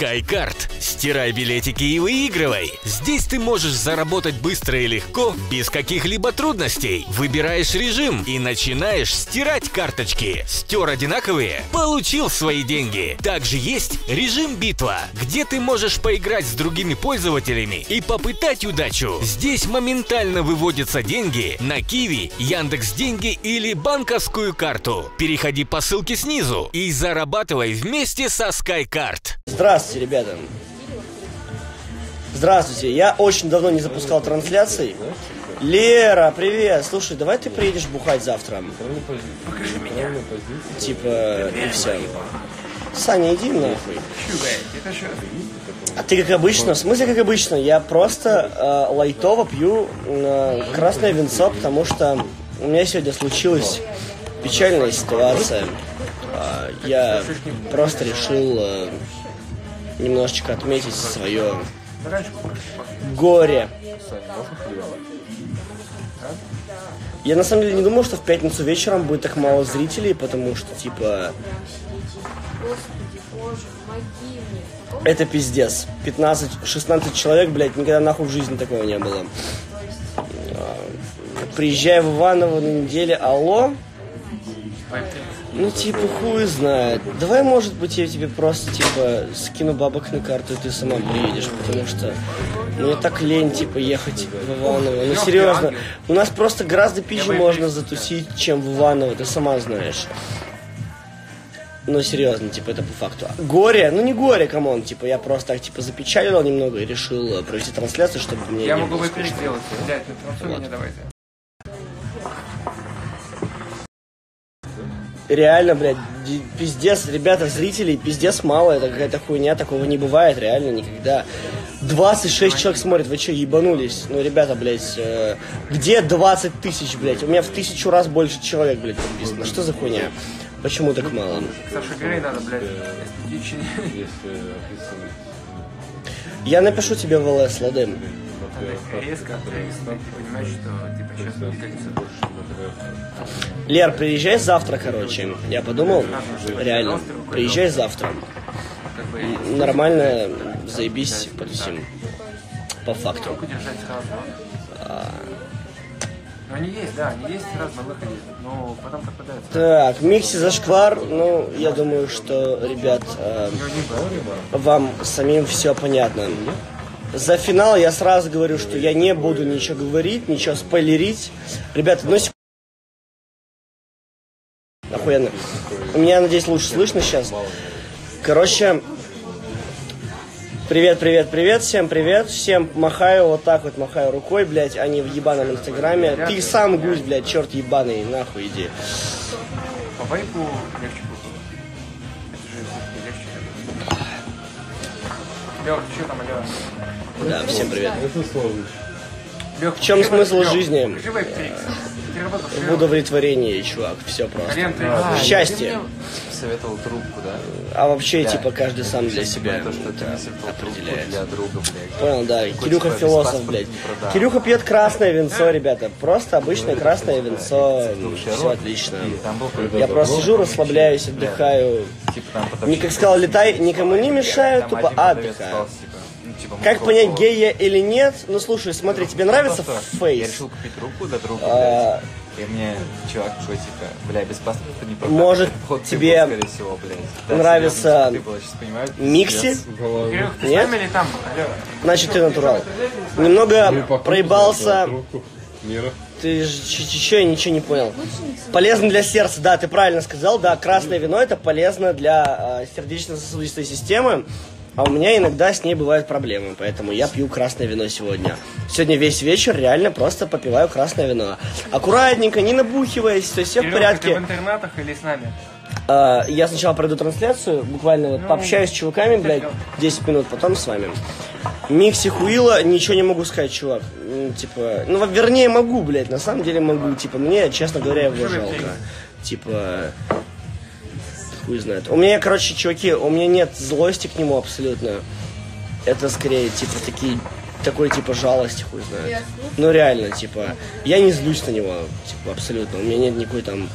SkyCard. Стирай билетики и выигрывай. Здесь ты можешь заработать быстро и легко, без каких-либо трудностей. Выбираешь режим и начинаешь стирать карточки. Стер одинаковые? Получил свои деньги. Также есть режим битва, где ты можешь поиграть с другими пользователями и попытать удачу. Здесь моментально выводятся деньги на Киви, Яндекс Деньги или банковскую карту. Переходи по ссылке снизу и зарабатывай вместе со SkyCard. Здравствуйте, ребята. Здравствуйте. Я очень давно не запускал трансляций. Лера, привет. Слушай, давай ты приедешь бухать завтра. Покажи меня. Типа, и все. Саня, иди нахуй. А ты как обычно, в смысле как обычно, я просто э, лайтово пью э, красное винцо, потому что у меня сегодня случилась печальная ситуация. Э, я просто решил э, немножечко отметить свое горе. Я на самом деле не думал, что в пятницу вечером будет так мало зрителей, потому что, типа, это пиздец. 15-16 человек, блядь, никогда нахуй в жизни такого не было. А, Приезжаю в Иваново на неделе, алло? Ну, типа, хуй знает. Давай, может быть, я тебе просто, типа, скину бабок на карту, и ты сама приедешь, потому что мне так лень, типа, ехать в Иваново. Ну, серьезно, у нас просто гораздо пизже можно затусить, чем в Иваново, ты сама знаешь. Ну, серьезно, типа, это по факту. Горе, ну не горе, come on, типа, я просто так, типа, запечалил немного и решил провести трансляцию, чтобы мне Я могу выкрик скучно. сделать. Блядь, ну танцуй Вот. давайте. Реально, блядь, пиздец, ребята, зрителей, пиздец мало, это какая-то хуйня, такого не бывает, реально, никогда. 26 человек смотрят, вы что, ебанулись? Ну, ребята, блядь, э, где 20 тысяч, блядь? У меня в тысячу раз больше человек, блядь, подписано. Что за хуйня? Почему так мало? Саша, бери надо, блядь, эстетичнее. Я напишу тебе в ЛС, лады. Надо резко, резко. Ты понимаешь, что, типа, сейчас как Лер, приезжай завтра, короче. Я подумал, реально, приезжай завтра. Нормально, заебись, потусим. По факту. Ну, они есть, да, они есть сразу на выходе, но потом попадаются. Так, Микси зашквар. Ну, я думаю, что, ребят, э, вам самим все понятно. За финал я сразу говорю, что я не буду ничего говорить, ничего спойлерить. Ребята, ну секунду. Охуенно. Меня, надеюсь, лучше слышно сейчас. Короче, привет, привет, привет, всем привет, всем махаю вот так вот, махаю рукой, блядь, а не в ебаном инстаграме. Ты сам гусь, блядь, черт ебаный, нахуй иди. По вейпу легче будет. Легче. Лех, что там, Алёна? Да, всем привет. В чем смысл жизни? В В удовлетворении, чувак, все просто. В счастье. советовал трубку, да? А вообще, типа, каждый сам для себя определяет. для друга, блядь. Понял, да. Кирюха типа философ, блядь. Кирюха пьет красное винцо, ребята. Просто обычное красное винцо. Все отлично. Я просто сижу, расслабляюсь, отдыхаю. Типа там потом Не, как сказал, летай, никому не мешаю, Там тупо отдыхаю. Типа, ну, типа, Как мужиков понять, гей я или нет? Ну, слушай, смотри, тебе нравится Просто Я фейс? решил купить руку для друга, А, блядь. И мне чувак такой, типа, бля, без паспорта не прокатит. Может, ты тебе был, скорее всего, блядь. Да, нравится серьезно, ты был, сейчас понимаю, Микси? ты с Нет? или там? Значит, ты натурал. Немного проебался. Ты ж ч- ч- чё, я ничего не понял. Полезно для сердца, да, ты правильно сказал, да, красное вино это полезно для э, сердечно-сосудистой системы, а у меня иногда с ней бывают проблемы, поэтому я пью красное вино сегодня. Сегодня весь вечер реально просто попиваю красное вино. Аккуратненько, не набухиваясь, есть все в Кирюха, ты порядке. в интернатах или с нами? А, я сначала пройду трансляцию, буквально вот пообщаюсь с чуваками, блядь, 10 минут, потом с вами. Микси хуила, ничего не могу сказать, чувак. Ну, типа, ну, вернее, могу, блядь, на самом деле могу. Типа, мне, честно говоря, его жалко. Типа, хуй знает. У меня, короче, чуваки, у меня нет злости к нему абсолютно. Это скорее, типа, такие такой типа жалости, хуй знает. Ну реально, типа, я не злюсь на него, типа, абсолютно. У меня нет никакой там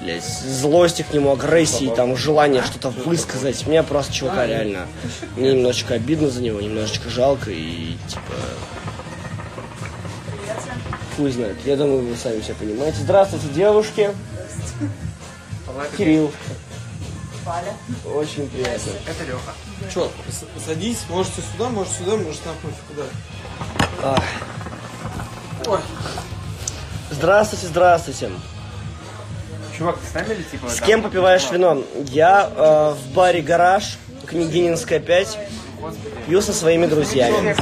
блядь, злости к нему, агрессии, там, желание что-то высказать. Мне просто чувака реально, мне немножечко обидно за него, немножечко жалко и, типа, хуй знает. Я думаю, вы сами все понимаете. Здравствуйте, девушки. Кирилл. Очень приятно. Это Леха. Че, садись, можете сюда, может сюда, может на пофиг, куда. Ах. Здравствуйте, здравствуйте. Чувак, ты с нами или типа? С кем попиваешь вино? Я э, в баре «Гараж», Княгининская 5, пью со своими друзьями.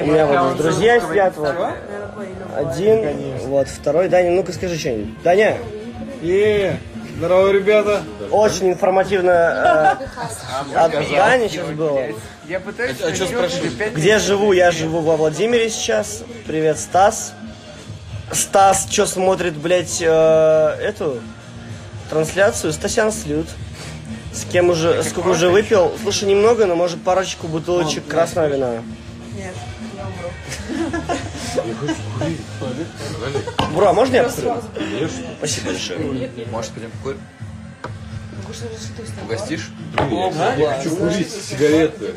У меня вот друзья сидят, вот. Один, вот, второй. Даня, ну-ка скажи что-нибудь. Даня, Е, здорово, ребята. очень информативно э, от Дани сейчас было. Я пытаюсь... А что спрашивать? Где живу? Я живу во Владимире сейчас. Привет, Стас. Стас, что смотрит, блядь, э, эту трансляцию? Стасян Слют. С кем уже, сколько уже выпил? Слушай, немного, но может парочку бутылочек красного вина. Бро, а можно я? Спасибо большое. Может, пойдем покурим? Угостишь? Хочу курить сигареты.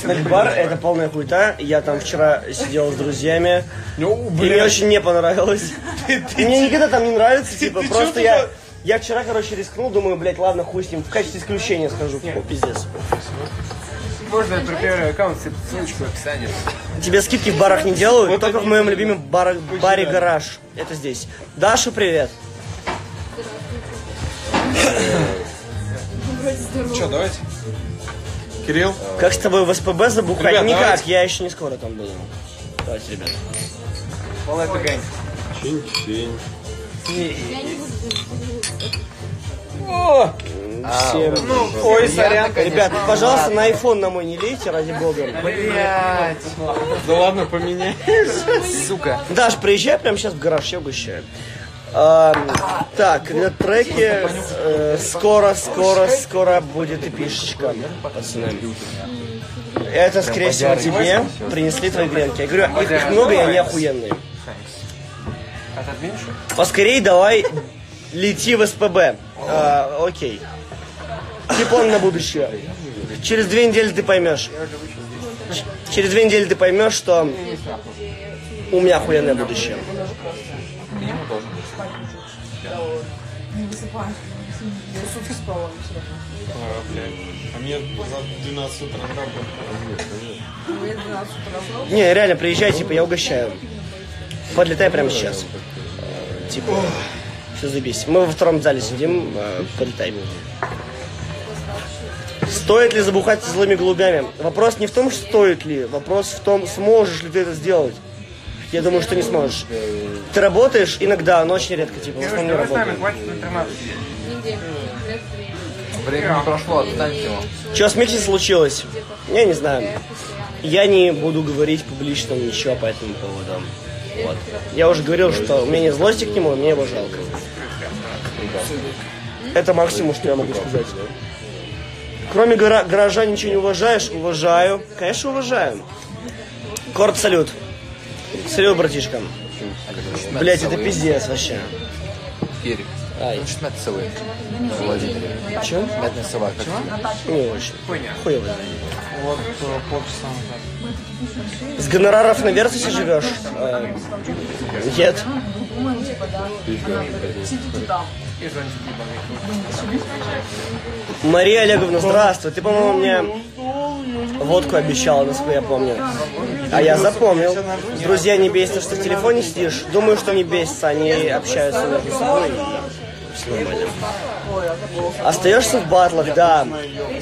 Снэк-бар — это полная хуйта. Я там вчера сидел с друзьями. Ну, И мне очень не понравилось. Мне никогда там не нравится, типа, просто я... Я вчера, короче, рискнул, думаю, блядь, ладно, хуй с ним, в качестве исключения скажу. О, пиздец. Можно я прикреплю аккаунт, Ссылочку в описании. Тебе скидки в барах не делают, только в моем любимом бар- баре «Гараж». Это здесь. Даша, привет. Че, давайте. Кирилл, Как с тобой в СПБ забухать? Ребят, Никак, давайте. я еще не скоро там буду. Давайте, ребят. Малая гань. чинь-чинь. Всем... Ой, сорян. Ребят, пожалуйста, на iPhone на мой не лейте, ради бога. Блять. Да ладно, поменяй. Сука. Даш, приезжай прямо сейчас в гараж, я угощаю. Ам, так, на треке э, скоро, скоро, скоро будет эпишечка, пацаны. Это, скорее всего, тебе принесли твои гренки. Я говорю, их, много, и они охуенные. Поскорей давай лети в СПБ. А, окей. Ты план на будущее. Через две недели ты поймешь. Через две недели ты поймешь, что у меня охуенное будущее. А, блядь. Мне за 12 утра на работу. Не, реально, приезжай, типа, я угощаю. Подлетай прямо сейчас. Типа, все забейся. Мы во втором зале сидим, э, подлетай. Стоит ли забухать со злыми голубями? Вопрос не в том, стоит ли, вопрос в том, сможешь ли ты это сделать. Я думаю, что не сможешь. Ты работаешь иногда, но очень редко, типа, в основном не три. Время прошло, отстаньте его. Что с Микси случилось? Я не знаю. Я не буду говорить публично ничего по этому поводу. Вот. Я уже говорил, что у меня нет злости к нему, мне его жалко. Это максимум, что я могу сказать. Кроме гара- гаража ничего не уважаешь? Уважаю. Конечно, уважаю. Корт салют. Салют, братишка. Блять, это пиздец вообще. Перик. Ай. Хочешь мятный целый? Че? Мятный сова, как тебе? Не очень. Хуево. Вот э, полчаса назад. С гонораров на Версусе живешь? Э, Нет. Мария Олеговна, здравствуй. Ты, по-моему, мне водку обещала, насколько я помню. А я запомнил. Друзья не бесятся, что в телефоне сидишь. Думаю, что не бесятся, они общаются между собой. и всё нормально. Остаешься в батлах, да.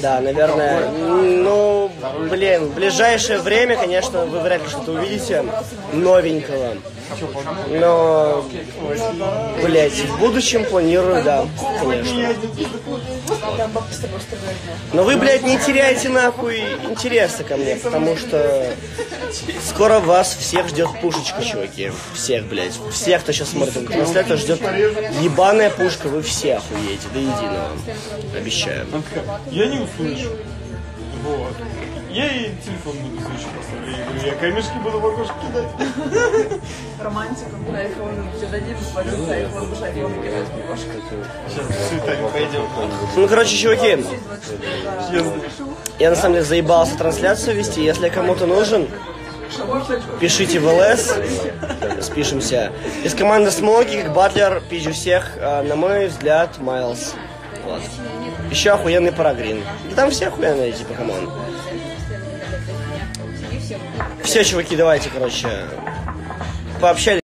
Да, наверное. Ну, блин, в ближайшее время, конечно, вы вряд ли что-то увидите новенького. Но, блять, в будущем планирую, да, конечно. Но вы, блядь, не теряйте нахуй интереса ко мне, потому что скоро вас всех ждет пушечка, чуваки. Всех, блядь. Всех, кто сейчас смотрит эту трансляцию, ждет ебаная пушка. Вы все охуеете до единого. Обещаю. Я не услышу. Вот. Я ей телефон буду случай поставлю. Я говорю, я камешки буду в окошко кидать. Романтику на айфон тебе дадим, валюта, айфон, будешь айфон кидать в окошко. Сейчас цветами пойдем. Ну, короче, чуваки, я на самом деле заебался трансляцию вести. Если кому-то нужен, пишите в ЛС, спишемся. Из команды Смоки, как батлер, пизжу всех, а, на мой взгляд, Майлз. Вот. Еще охуенный Paragrin. Да там все охуенные, типа, come on. Все, чуваки, давайте, короче, пообщались.